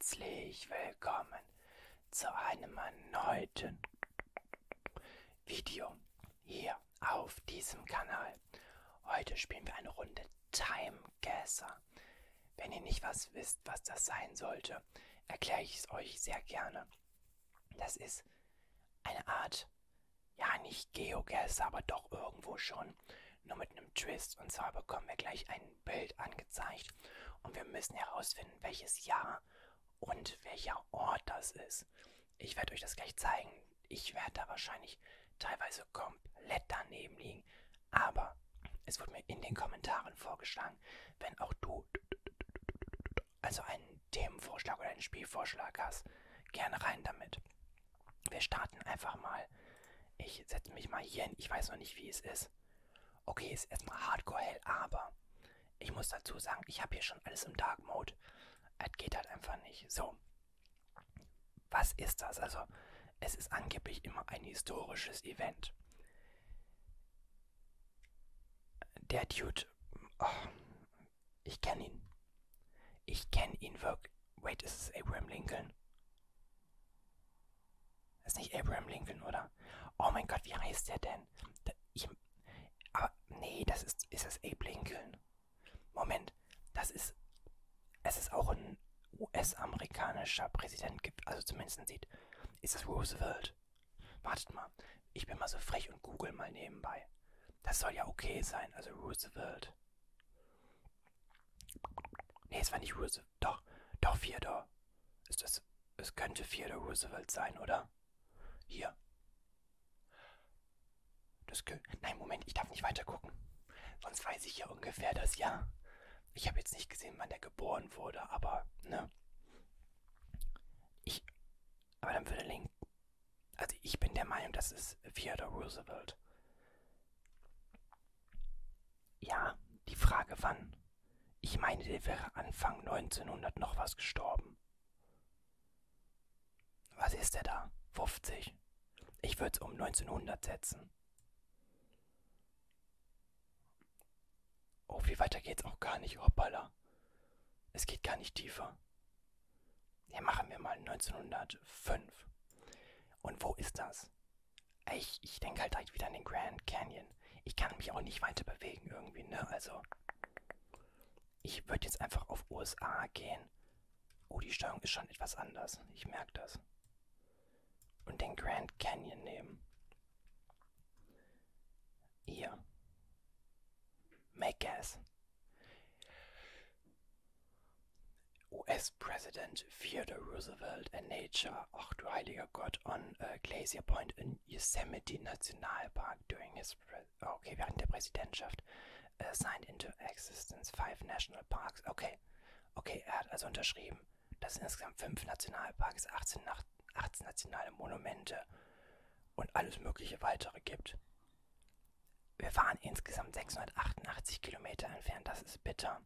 herzlich willkommen zu einem erneuten Video hier auf diesem Kanal. Heute spielen wir eine Runde Time Gasser. Wenn ihr nicht was wisst, was das sein sollte, erkläre ich es euch sehr gerne. Das ist eine Art, ja nicht Geogasser, aber doch irgendwo schon, nur mit einem Twist. Und zwar bekommen wir gleich ein Bild angezeigt und wir müssen herausfinden, welches Jahr und welcher Ort das ist. Ich werde euch das gleich zeigen. Ich werde da wahrscheinlich teilweise komplett daneben liegen, aber es wurde mir in den Kommentaren vorgeschlagen, wenn auch du also einen Themenvorschlag oder einen Spielvorschlag hast, gerne rein damit. Wir starten einfach mal. Ich setze mich mal hier hin. Ich weiß noch nicht, wie es ist. Okay, ist erstmal hardcore hell, aber ich muss dazu sagen, ich habe hier schon alles im Dark Mode. Es geht halt einfach nicht. So. Was ist das? Also, es ist angeblich immer ein historisches Event. Der Dude. Oh, ich kenne ihn. Ich kenne ihn wirklich. Wait, ist es Abraham Lincoln? ist nicht Abraham Lincoln, oder? Oh mein Gott, wie heißt der denn? Ich, aber nee, das ist, ist das Abe Lincoln. Moment, das ist, es ist auch ein US-amerikanischer Präsident, also zumindest sieht, ist es Roosevelt. Wartet mal, ich bin mal so frech und google mal nebenbei. Das soll ja okay sein, also Roosevelt. Nee, es war nicht Roosevelt, doch, doch Theodore. Ist das, es könnte Theodore Roosevelt sein, oder? Hier. Das Nein, Moment, ich darf nicht weiter gucken. Sonst weiß ich ja ungefähr das Jahr. Ich habe jetzt nicht gesehen, wann der geboren wurde, aber, ne? Ich. Aber dann würde Link. Also, ich bin der Meinung, das ist Theodore Roosevelt. Ja, die Frage wann. Ich meine, der wäre Anfang 1900 noch was gestorben. Was ist der da? 50? Ich würde es um 1900 setzen. Oh, wie weiter geht's auch gar nicht. Hoppala. Es geht gar nicht tiefer. Hier machen wir mal 1905. Und wo ist das? Ich, ich denke halt direkt wieder an den Grand Canyon. Ich kann mich auch nicht weiter bewegen irgendwie, ne? Also, ich würde jetzt einfach auf USA gehen. Oh, die Steuerung ist schon etwas anders. Ich merke das und den Grand Canyon nehmen. Hier. Make guess. US-President Theodore Roosevelt and Nature, ach du heiliger Gott, on uh, Glacier Point in Yosemite Nationalpark during his, okay, während der Präsidentschaft, uh, signed into existence five national parks. Okay, okay, er hat also unterschrieben, dass es insgesamt fünf Nationalparks, 18 nach 18 nationale Monumente und alles mögliche weitere gibt. Wir waren insgesamt 688 Kilometer entfernt, das ist bitter.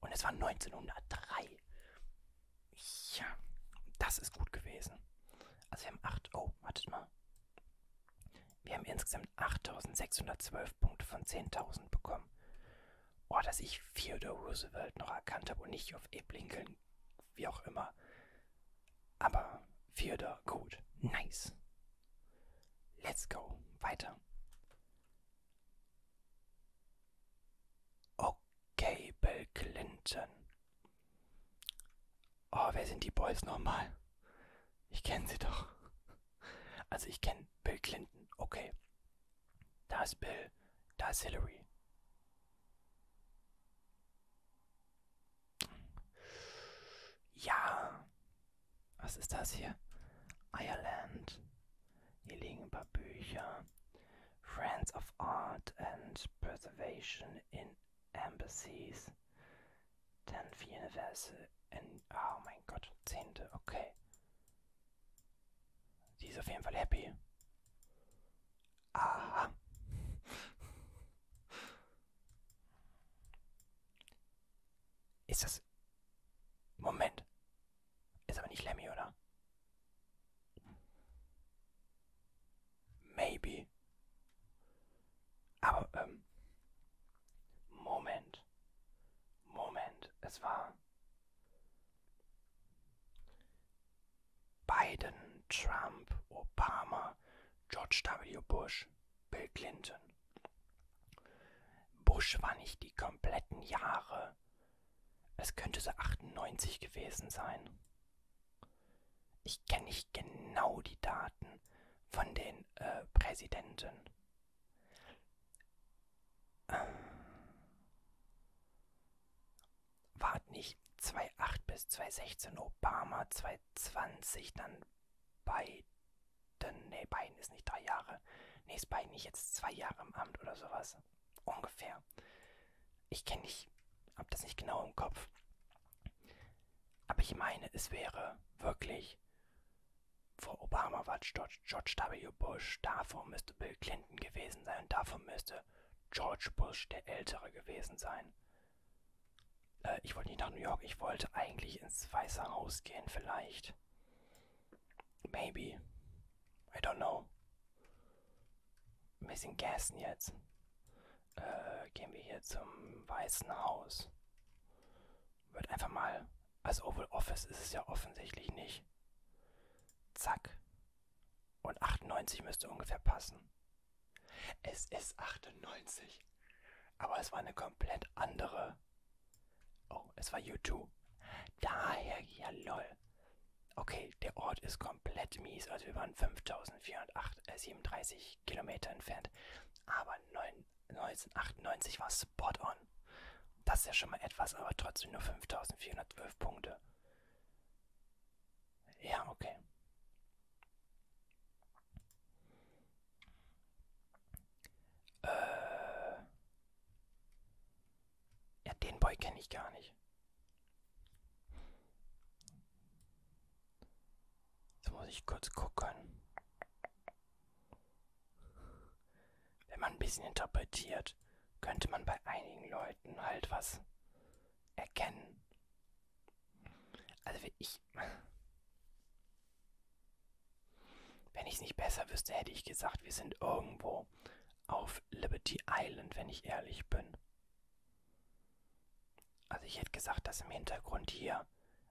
Und es war 1903. Ja, das ist gut gewesen. Also wir haben 8, oh, wartet mal. Wir haben insgesamt 8612 Punkte von 10.000 bekommen. Oh, dass ich Theodore Roosevelt noch erkannt habe und nicht auf Abe Lincoln, wie auch immer. Aber Vierter, gut. Nice. Let's go. Weiter. Okay, Bill Clinton. Oh, wer sind die Boys nochmal? Ich kenne sie doch. Also ich kenne Bill Clinton. Okay. Da ist Bill. Da ist Hillary. Ja. Was ist das hier? Ireland. Hier liegen ein paar Bücher. Friends of Art and Preservation in Embassies. Tenth Universal in. Oh mein Gott, zehnte, okay. Sie ist auf jeden Fall happy. Aha. Ist das. Moment. Ist aber nicht Lemmy, oder? Maybe. Aber, ähm. Moment. Moment. Es war. Trump, Obama, George W. Bush, Bill Clinton. Bush war nicht die kompletten Jahre. Es könnte so 98 gewesen sein. Ich kenne nicht genau die Daten von den äh, Präsidenten. Äh, war nicht 2008 bis 2016 Obama, 2020 dann Biden. Ne, Biden ist nicht drei Jahre. Ne, ist Biden nicht jetzt zwei Jahre im Amt oder sowas. Ungefähr. Ich kenne nicht, hab das nicht genau im Kopf. Aber ich meine, es wäre wirklich vor Obama war George, George W. Bush, davor müsste Bill Clinton gewesen sein und davor müsste George Bush der Ältere gewesen sein. Äh, ich wollte nicht nach New York, ich wollte eigentlich ins Weiße Haus gehen, vielleicht. Maybe. I don't know. Ein bisschen gassen jetzt. Äh, gehen wir hier zum Weißen Haus. Wird einfach mal. Also Oval Office ist es ja offensichtlich nicht. Zack. Und 98 müsste ungefähr passen. Es ist 98. Aber es war eine komplett andere. Oh, es war U2. Daher, ja lol. Okay, der Ort ist komplett mies. Also wir waren 5437 Kilometer entfernt. Aber 9, 1998 war spot on. Das ist ja schon mal etwas, aber trotzdem nur 5412 Punkte. Ja, okay. Äh. Ja, den Boy kenne ich gar nicht. Jetzt muss ich kurz gucken. Wenn man ein bisschen interpretiert, könnte man bei einigen Leuten halt was erkennen. Also ich. Wenn ich es nicht besser wüsste, hätte ich gesagt, wir sind irgendwo auf Liberty Island, wenn ich ehrlich bin. Also ich hätte gesagt, dass im Hintergrund hier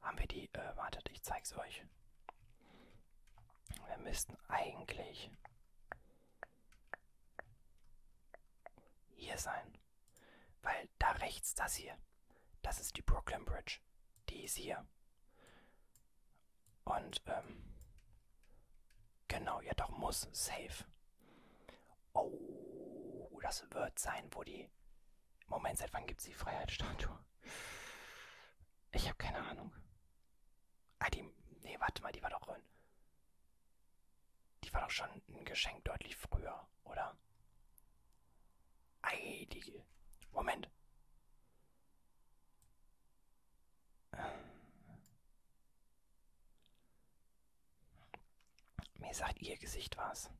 haben wir die, äh, wartet, ich zeig's euch. Wir müssten eigentlich hier sein. Weil da rechts, das hier, das ist die Brooklyn Bridge. Die ist hier. Und, ähm, genau, ja doch, muss, safe. Oh, das wird sein, wo die... Moment, seit wann gibt es die Freiheitsstatue? Ich habe keine Ahnung. Ah, die... Nee, warte mal, die war doch... Die war doch schon ein Geschenk deutlich früher, oder? Ei, die... Moment. Mir sagt ihr Gesicht was.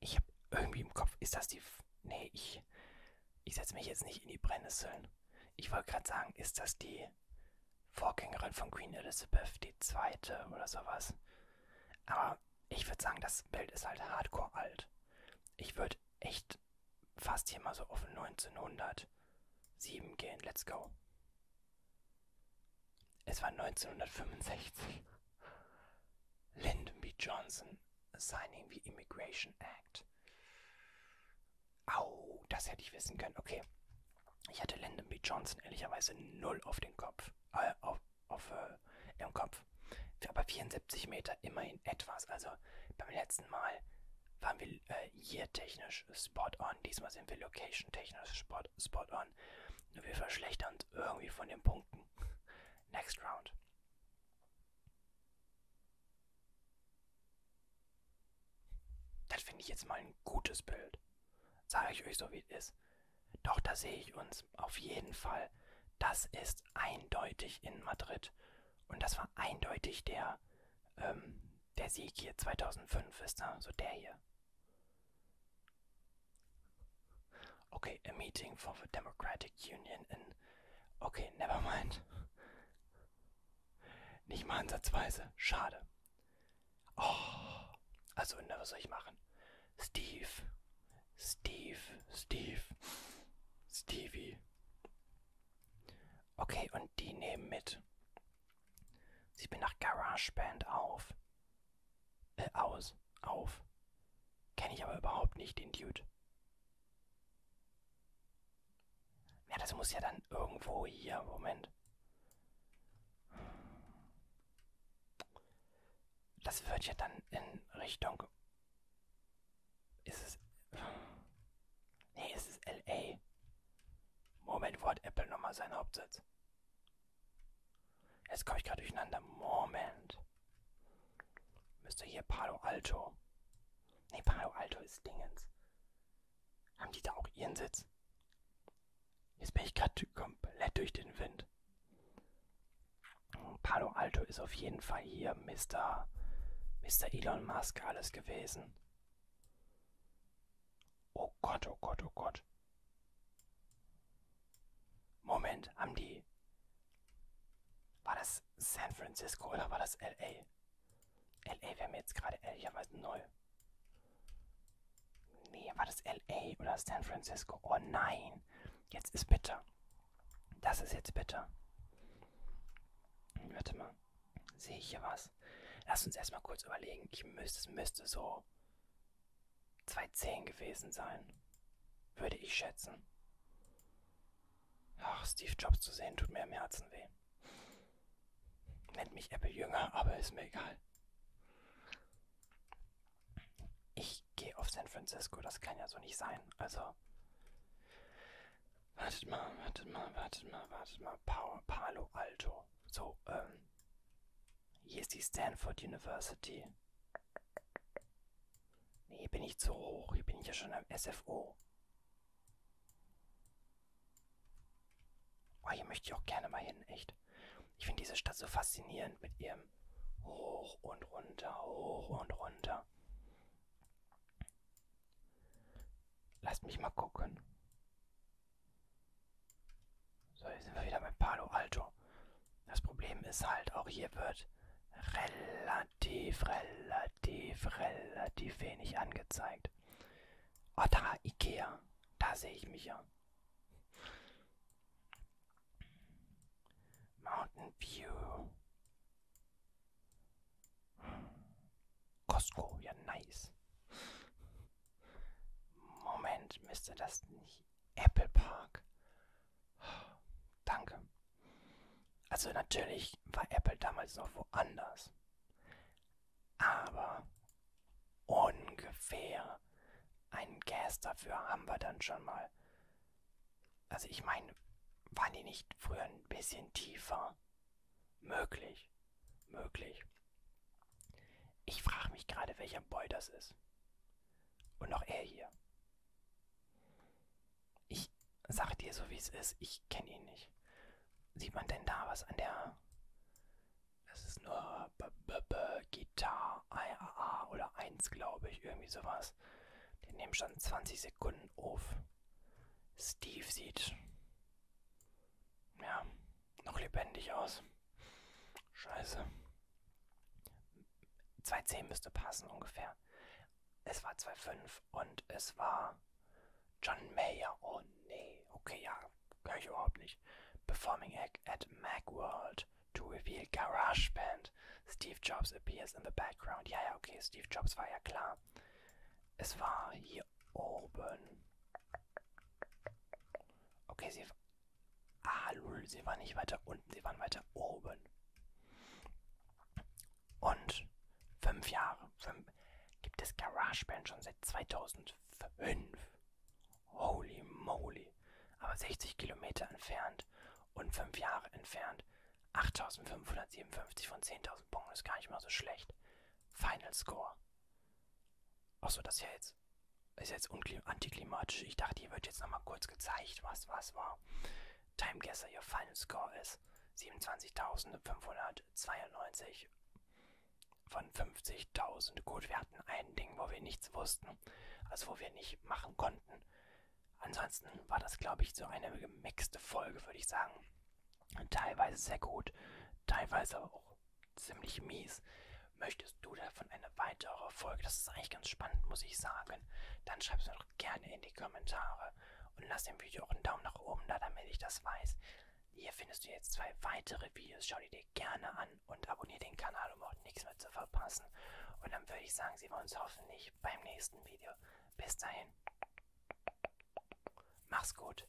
Ich habe irgendwie im Kopf, ist das die... F nee, ich... Ich setze mich jetzt nicht in die Brennnesseln. Ich wollte gerade sagen, ist das die Vorgängerin von Queen Elizabeth, die zweite oder sowas? Aber ich würde sagen, das Bild ist halt hardcore. Ich würde echt fast hier mal so auf 1907 gehen. Let's go. Es war 1965. Lyndon B. Johnson signing the Immigration Act. Au, das hätte ich wissen können. Okay. Ich hatte Lyndon B. Johnson ehrlicherweise null auf den Kopf. Äh, auf, auf, äh, im Kopf. Aber 74 Meter immerhin etwas. Also beim letzten Mal waren wir äh, hier technisch spot on. Diesmal sind wir location technisch spot, spot on. Nur wir verschlechtern uns irgendwie von den Punkten. Next round. Das finde ich jetzt mal ein gutes Bild. Sage ich euch so, wie es ist. Doch, da sehe ich uns auf jeden Fall. Das ist eindeutig in Madrid. Und das war eindeutig der, ähm, der Sieg hier 2005 ist da, so der hier. Okay, a meeting for the Democratic Union in... Okay, never mind. Nicht mal ansatzweise. Schade. Oh, also, ne, was soll ich machen? Steve. Steve. Steve. Stevie. Okay, und die nehmen mit. Sieht mir nach GarageBand auf. Äh, aus. Auf. Kenne ich aber überhaupt nicht, den Dude. Ja, das muss ja dann irgendwo hier. Moment. Das wird ja dann in Richtung. Ist es. Nee, ist es LA? Moment, wo hat Apple nochmal seinen Hauptsitz? Jetzt komme ich gerade durcheinander. Moment. Müsste hier Palo Alto. Nee, Palo Alto ist Dingens. Haben die da auch ihren Sitz? Jetzt bin ich gerade komplett durch den Wind. Palo Alto ist auf jeden Fall hier Mr. Mr. Elon Musk alles gewesen. Oh Gott, oh Gott, oh Gott. Moment, haben die. War das San Francisco oder war das LA? LA wäre mir jetzt gerade ehrlicherweise neu. Nee, war das LA oder San Francisco? Oh nein, jetzt ist bitter. Das ist jetzt bitter. Warte mal, sehe ich hier was? Lass uns erstmal kurz überlegen. Ich müsste, es müsste so 210 gewesen sein. Würde ich schätzen. Ach, Steve Jobs zu sehen, tut mir im Herzen weh. Nennt mich Apple Jünger, aber ist mir egal. Ich gehe auf San Francisco, das kann ja so nicht sein. Also. Wartet mal, wartet mal, wartet mal, wartet mal. Power, Palo Alto. So, ähm. Hier ist die Stanford University. Nee, hier bin ich zu hoch. Hier bin ich ja schon am SFO. Oh, hier möchte ich auch gerne mal hin, echt. Ich finde diese Stadt so faszinierend mit ihrem Hoch und runter, hoch und runter. Lasst mich mal gucken. So, hier sind wir wieder bei Palo Alto. Das Problem ist halt, auch hier wird relativ, relativ, relativ wenig angezeigt. Oh, da, Ikea. Da sehe ich mich ja. Mountain View. Costco, ja nice. Moment, müsste das nicht Apple Park? Also natürlich war Apple damals noch woanders. Aber ungefähr einen Gas dafür haben wir dann schon mal. Also ich meine, waren die nicht früher ein bisschen tiefer? Möglich. Möglich. Ich frage mich gerade, welcher Boy das ist. Und noch er hier. Ich sag dir so, wie es ist, ich kenne ihn nicht. Sieht man denn da was an der... Das ist nur B -B -B Gitar AAA oder 1, glaube ich, irgendwie sowas. Die nehmen schon 20 Sekunden auf. Steve sieht ja, noch lebendig aus. Scheiße. 2.10 müsste passen ungefähr. Es war 2.5 und es war John Mayer. Oh nee, okay, ja, höre ich überhaupt nicht. Performing at Macworld to reveal GarageBand. Steve Jobs appears in the background. Ja, ja, okay, Steve Jobs war ja klar. Es war hier oben. Okay, sie Ah, lul, sie waren nicht weiter unten, sie waren weiter oben. Und fünf Jahre. Fünf, gibt es GarageBand schon seit 2005. Holy moly. Aber 60 Kilometer entfernt und fünf Jahre entfernt. 8557 von 10.000 Punkten ist gar nicht mal so schlecht. Final Score. Achso, das ist ja jetzt, ist jetzt antiklimatisch. Ich dachte, hier wird jetzt nochmal kurz gezeigt, was was war. Time Guesser, your final score ist 27.592 von 50.000. Gut, wir hatten ein Ding, wo wir nichts wussten, also wo wir nicht machen konnten. Ansonsten war das, glaube ich, so eine gemixte Folge, würde ich sagen. Teilweise sehr gut, teilweise auch ziemlich mies. Möchtest du davon eine weitere Folge? Das ist eigentlich ganz spannend, muss ich sagen. Dann schreib es mir doch gerne in die Kommentare und lass dem Video auch einen Daumen nach oben da, damit ich das weiß. Hier findest du jetzt zwei weitere Videos. Schau die dir gerne an und abonniere den Kanal, um auch nichts mehr zu verpassen. Und dann würde ich sagen, sehen wir uns hoffentlich beim nächsten Video. Bis dahin. Mach's gut.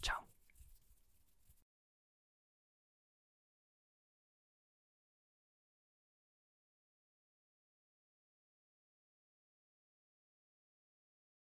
Ciao.